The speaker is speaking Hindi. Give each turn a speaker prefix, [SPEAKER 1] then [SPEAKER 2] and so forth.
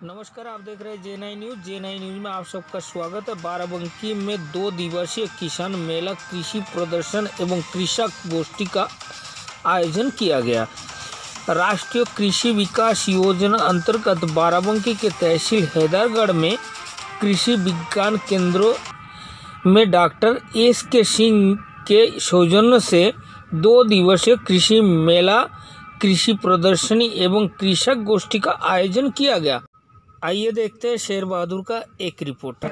[SPEAKER 1] नमस्कार, आप देख रहे हैं J nine news J nine news में आप सबका स्वागत है। बाराबंकी में दो दिवसीय किसान मेला कृषि प्रदर्शन एवं कृषक गोष्ठी का आयोजन किया गया। राष्ट्रीय कृषि विकास योजना अंतर्गत बाराबंकी के तहसील हैदरगढ़ में कृषि विज्ञान केंद्रों में डॉक्टर एस के सिंह के सौजन्य से दो दिवसीय कृषि मेला, कृषि प्रदर्शनी एवं कृषक गोष्ठी का आयोजन किया गया। आइए देखते हैं शेर बहादुर का एक रिपोर्ट।